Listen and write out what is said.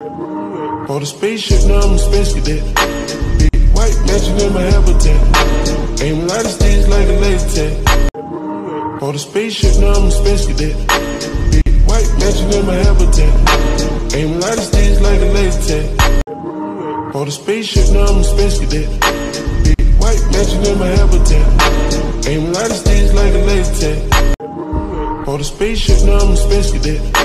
On the spaceship, now I'm a space cadet. Big white mansion in my habitat. Aim a lot of sticks like a laser tag. On the spaceship, now I'm a space cadet. Big white mansion in my habitat. Aim a lot of sticks like a laser tag. On the spaceship, now I'm a space cadet. Big white mansion in my habitat. Aim a lot of sticks like a laser tag. On the spaceship, now I'm a space cadet.